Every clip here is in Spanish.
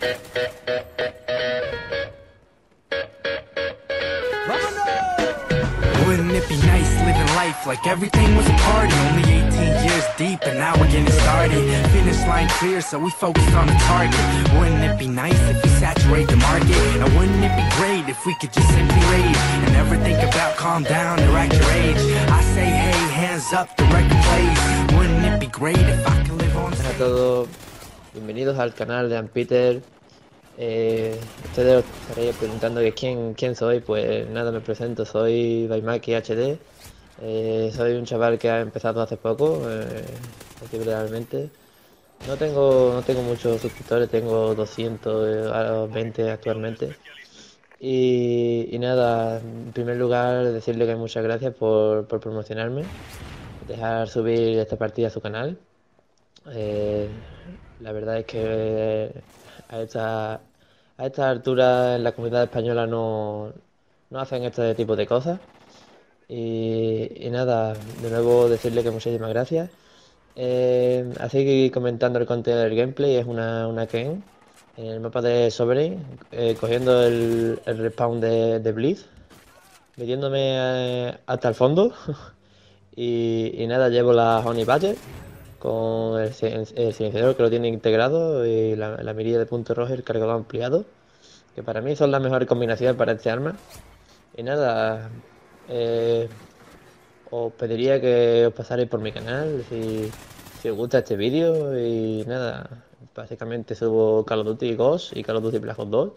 Wouldn't it be nice living life like everything was a party? Only 18 years deep and now we're getting started. Finish line clear, so we focus on the target. Wouldn't it be nice if we saturate the market? And wouldn't it be great if we could just simply rage and never think about calm down or act your age? I say, hey, hands up, the record plays. Wouldn't it be great if I could live on bienvenidos al canal de Ampeter. Eh, ustedes estaréis preguntando que quién, quién soy, pues nada, me presento, soy Baimaki HD. Eh, soy un chaval que ha empezado hace poco, eh, realmente. No tengo, no tengo muchos suscriptores, tengo 220 actualmente. Y, y nada, en primer lugar decirle que muchas gracias por, por promocionarme, dejar subir esta partida a su canal. Eh, la verdad es que a esta, a esta altura en la comunidad española no, no hacen este tipo de cosas. Y, nada, de nuevo decirle que muchísimas gracias. Eh, así comentando el contenido del gameplay, es una, una Ken en el mapa de Sovereign, eh, cogiendo el, el respawn de, de Blitz, metiéndome eh, hasta el fondo. y, y nada, llevo la Honey Badger con el, silen- el silenciador que lo tiene integrado y la, la mirilla de punto rojo y el cargador ampliado, que para mí son las mejores combinaciones para este arma. Y nada, eh, os pediría que os pasarais por mi canal si, os gusta este vídeo y nada, básicamente subo Call of Duty Ghost y Call of Duty Black Ops 2.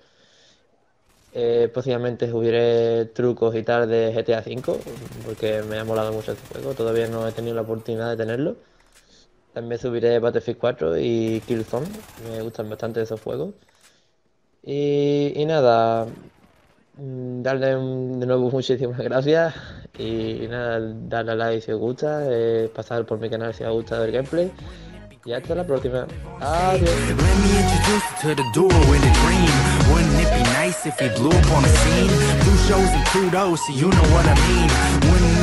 Eh, subiré trucos y tal de GTA V porque me ha molado mucho este juego, todavía no he tenido la oportunidad de tenerlo. También subiré Battlefield 4 y Killzone, me gustan bastante esos juegos. Y, y nada, mm, darle de nuevo muchísimas gracias. Y nada, darle a like si os gusta, eh, pasar por mi canal si os ha gustado el gameplay y hasta la próxima. Adiós.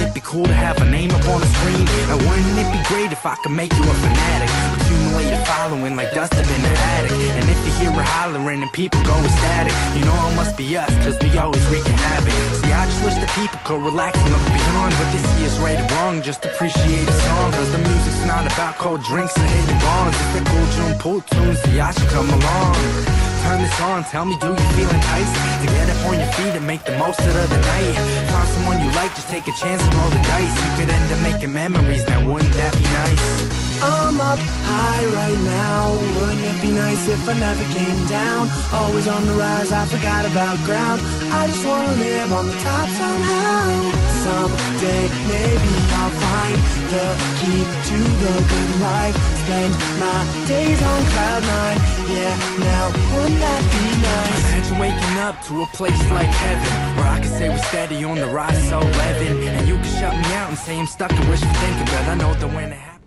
It be cool to have a name up on the screen? And wouldn't it be great if I could make you a fanatic? Accumulate following like dust up in the attic. And if you hear her hollering and people go ecstatic, you know it must be us, cause we always wreaking havoc. See, I just wish people could relax and look beyond this year's right or wrong. Just appreciate song, cause the music's not about cold drinks and hating bonds. It's the cool June pool tunes, so y'all should come along. Turn this on, tell me, do you feel enticed to get up on your feet and make the most of the night? Find someone you like, just take a chance and roll the dice. You could end up making memories, now wouldn't that be nice? I'm up high right now. Wouldn't it be nice if I never came down? Always on the rise, I forgot about ground. I just wanna live on the top somehow. The key to the good life. Spend my days on cloud nine. Yeah, now wouldn't that be nice? Imagine waking up to a place like heaven Where I can say we're steady on the rise, so 11 And you can shut me out and say I'm stuck and wish for thinking But I know that when it happens